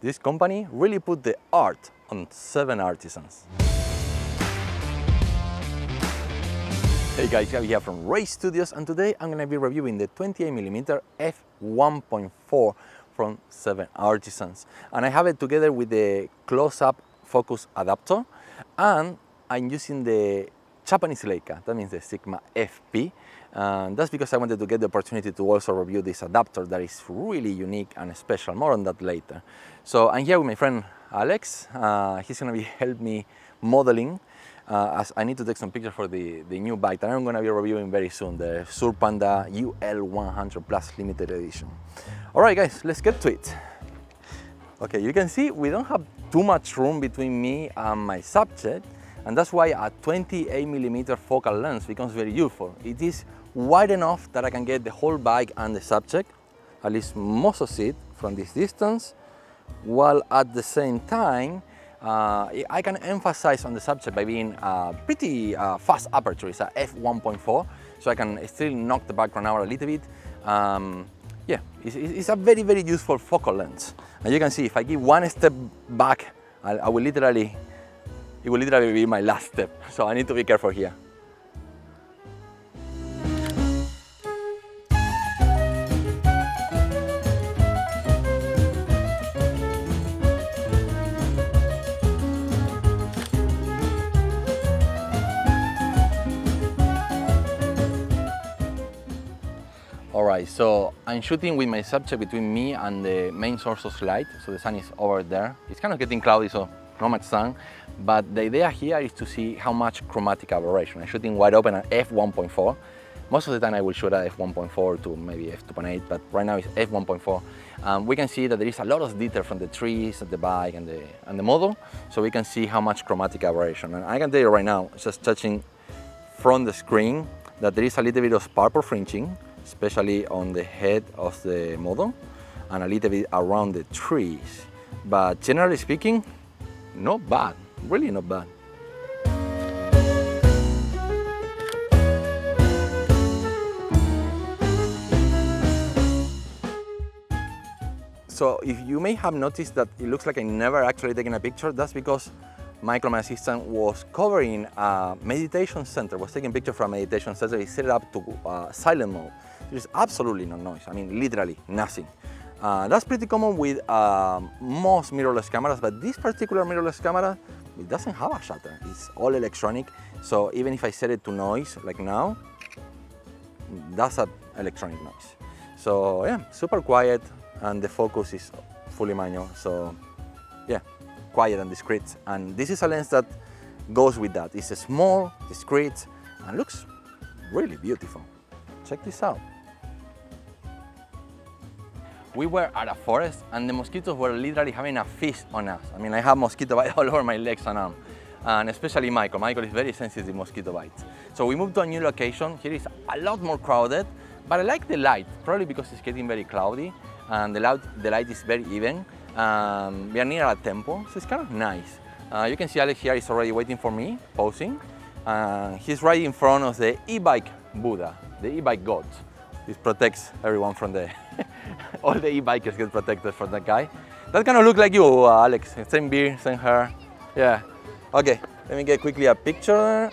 This company really put the art on seven artisans. Hey guys, Gabi here from Rage Studios and today I'm going to be reviewing the 28mm f1.4 from 7 Artisans and I have it together with the close-up focus adapter and I'm using the Japanese Leica, that means the Sigma FP and that's because I wanted to get the opportunity to also review this adapter that is really unique and special, more on that later. So I'm here with my friend Alex, uh, he's going to be help me modeling uh, as I need to take some pictures for the, the new bike that I'm going to be reviewing very soon, the Surpanda UL 100 Plus limited edition. All right guys, let's get to it. Okay, you can see we don't have too much room between me and my subject, and that's why a 28 millimeter focal lens becomes very useful. It is wide enough that I can get the whole bike and the subject, at least most of it, from this distance, while at the same time uh, I can emphasize on the subject by being uh, pretty uh, fast aperture, it's a f1.4, so I can still knock the background out a little bit. Um, yeah, it's, it's, a very, very useful focal lens. And you can see if I give one step back, I, I will literally, it will literally be my last step. So I need to be careful here. Alright, so I'm shooting with my subject between me and the main source of light, so the sun is over there. It's kind of getting cloudy, so not much sun, but the idea here is to see how much chromatic aberration. I'm shooting wide open at f1.4. Most of the time I will shoot at f1.4 to maybe f2.8, but right now it's f1.4. Um, we can see that there is a lot of detail from the trees, the bike, and the, and the model, so we can see how much chromatic aberration. And I can tell you right now, just touching from the screen, that there is a little bit of purple fringing, especially on the head of the model and a little bit around the trees. But generally speaking, not bad, really not bad. So if you may have noticed that it looks like I never actually taken a picture, that's because Michael, my assistant, was covering a meditation center, was taking pictures from a meditation center. He set it up to uh, silent mode. There's absolutely no noise. I mean, literally nothing. Uh, that's pretty common with uh, most mirrorless cameras, but this particular mirrorless camera, it doesn't have a shutter. It's all electronic. So even if I set it to noise, like now, that's an electronic noise. So yeah, super quiet, and the focus is fully manual. So yeah, quiet and discreet. And this is a lens that goes with that. It's small, discreet, and looks really beautiful. Check this out we were at a forest and the mosquitoes were literally having a feast on us. I mean, I have mosquito bites all over my legs and arm. And especially Michael. Michael is very sensitive to mosquito bites. So we moved to a new location. Here is a lot more crowded, but I like the light, probably because it's getting very cloudy and the light, the light is very even. Um, we are near a temple, so it's kind of nice. Uh, you can see Alex here is already waiting for me, posing. Uh, he's right in front of the e-bike Buddha, the e-bike god. This protects everyone from the all the e-bikers get protected from that guy. That kind of look like you, uh, Alex. Same beard, same hair. Yeah. Okay, let me get quickly a picture.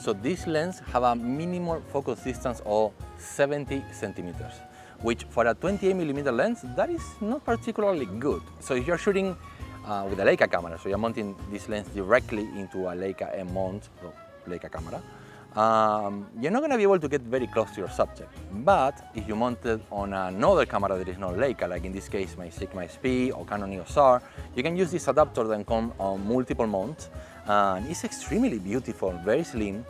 So this lens have a minimal focus distance of 70 centimeters, which for a 28 millimeter lens, that is not particularly good. So if you're shooting uh, with a Leica camera, so you're mounting this lens directly into a Leica M mount, so Leica camera, um, you're not going to be able to get very close to your subject. But if you mount it on another camera that is not Leica, like in this case my Sigma FP or Canon EOS R, you can use this adapter that come on multiple mounts. And it's extremely beautiful, very slim,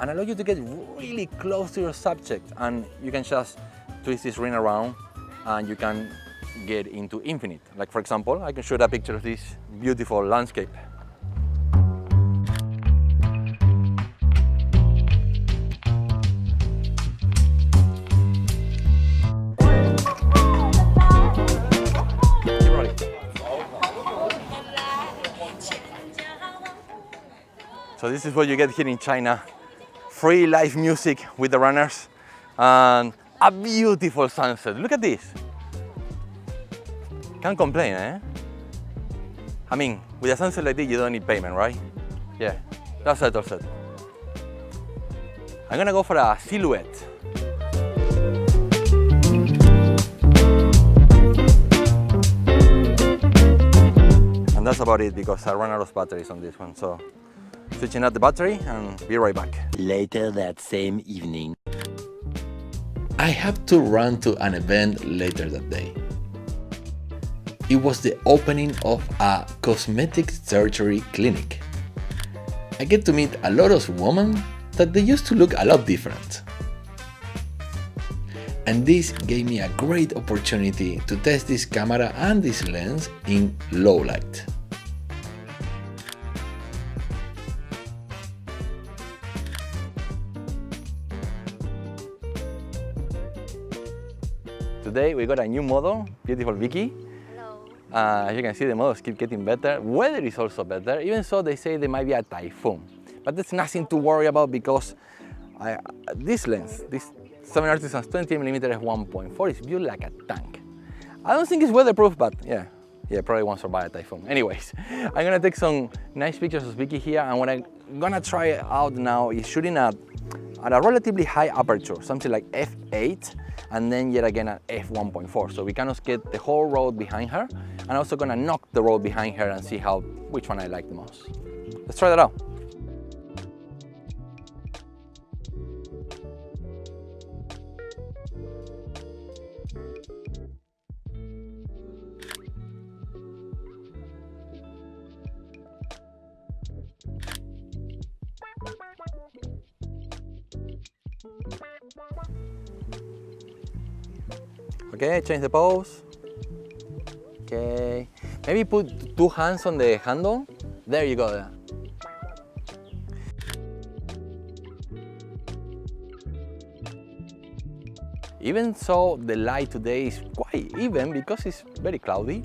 and allow you to get really close to your subject and you can just twist this ring around and you can get into infinite. Like for example, I can shoot a picture of this beautiful landscape. This is what you get here in China. Free live music with the runners and a beautiful sunset. Look at this. Can't complain, eh? I mean, with a sunset like this, you don't need payment, right? Yeah, that's it, that's it. I'm gonna go for a silhouette. And that's about it because I ran out of batteries on this one. So switching out the battery and be right back. Later that same evening. I have to run to an event later that day. It was the opening of a cosmetic surgery clinic. I get to meet a lot of women that they used to look a lot different. And this gave me a great opportunity to test this camera and this lens in low light. Today we got a new model, beautiful Vicky. Hello. Uh, as you can see, the models keep getting better. Weather is also better. Even so, they say there might be a typhoon. But that's nothing to worry about because I, this lens, this 7 Artisans 20mm f1.4 is built like a tank. I don't think it's weatherproof, but yeah, yeah, probably won't survive a typhoon. Anyways, I'm gonna take some nice pictures of Vicky here, and what I'm gonna try out now is shooting at, at a relatively high aperture, something like f8, and then yet again at f1.4. So we kind of get the whole road behind her, and also gonna knock the road behind her and see how which one I like the most. Let's try that out. Okay, change the pose. Okay, maybe put two hands on the handle. There you go. Even so, the light today is quite even because it's very cloudy.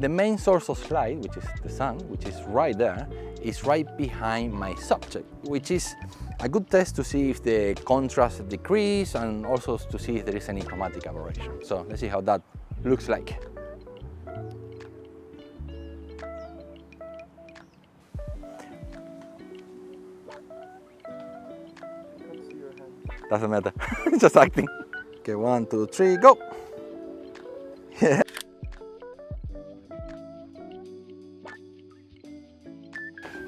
The main source of light, which is the sun, which is right there, is right behind my subject, which is a good test to see if the contrast decrease and also to see if there is any chromatic aberration. So let's see how that looks like. Doesn't matter, just acting. Okay, one, two, three, go.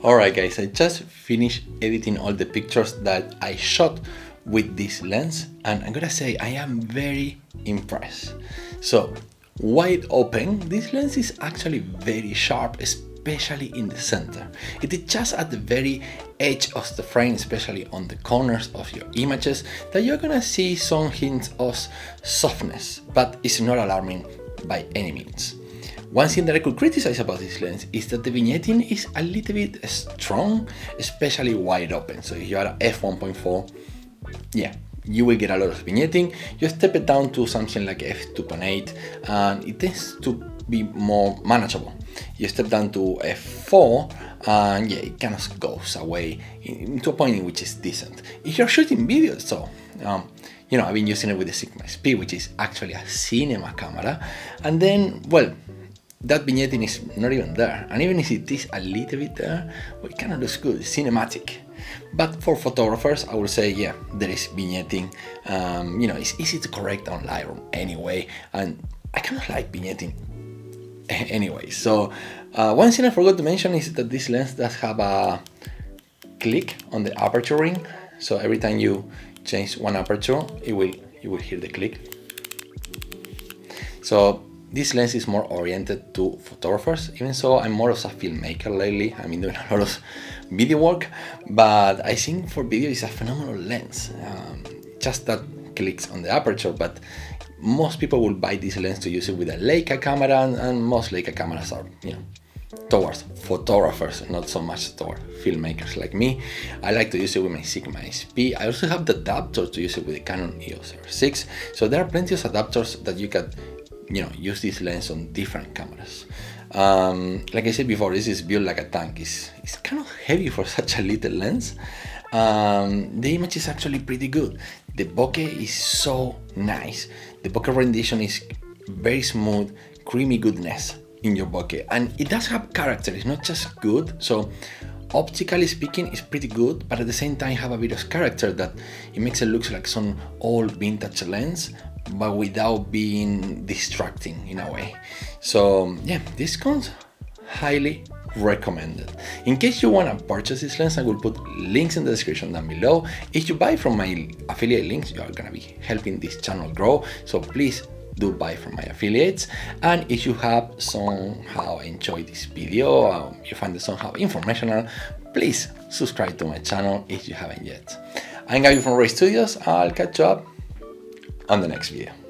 Alright guys, I just finished editing all the pictures that I shot with this lens and I'm gonna say I am very impressed. So wide open, this lens is actually very sharp, especially in the center. It is just at the very edge of the frame, especially on the corners of your images, that you're gonna see some hints of softness, but it's not alarming by any means. One thing that I could criticize about this lens is that the vignetting is a little bit strong, especially wide open. So if you are at f1.4, yeah, you will get a lot of vignetting. You step it down to something like f2.8 and it tends to be more manageable. You step down to f4 and yeah, it kind of goes away into a point in which is decent. If you're shooting videos, so um, you know, I've been using it with the Sigma FP, which is actually a cinema camera, and then, well, that vignetting is not even there. And even if it is a little bit there, well, it kind of looks good, cinematic. But for photographers, I would say, yeah, there is vignetting. Um, you know, it's easy to correct on Lightroom anyway. And I kind of like vignetting anyway. So uh, one thing I forgot to mention is that this lens does have a click on the aperture ring. So every time you change one aperture, it will you will hear the click. So this lens is more oriented to photographers, even so I'm more of a filmmaker lately. I've been doing a lot of video work, but I think for video it's a phenomenal lens. Um, just that clicks on the aperture, but most people will buy this lens to use it with a Leica camera, and, and most Leica cameras are, you know, towards photographers, not so much toward filmmakers like me. I like to use it with my Sigma FP. I also have the adapter to use it with the Canon EOS R6. So there are plenty of adapters that you can, you know, use this lens on different cameras. Um, like I said before, this is built like a tank. It's, it's kind of heavy for such a little lens. Um, the image is actually pretty good. The bokeh is so nice. The bokeh rendition is very smooth, creamy goodness in your bokeh. And it does have character, it's not just good. So optically speaking, it's pretty good, but at the same time have a bit of character that it makes it look like some old vintage lens, but without being distracting in a way. So yeah, this comes highly recommended. In case you want to purchase this lens, I will put links in the description down below. If you buy from my affiliate links, you are gonna be helping this channel grow. So please do buy from my affiliates. And if you have somehow enjoyed this video, um, you find it somehow informational, please subscribe to my channel if you haven't yet. I'm Gabby from Rage Studios. I'll catch you up on the next video.